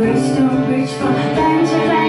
the holy river ran with a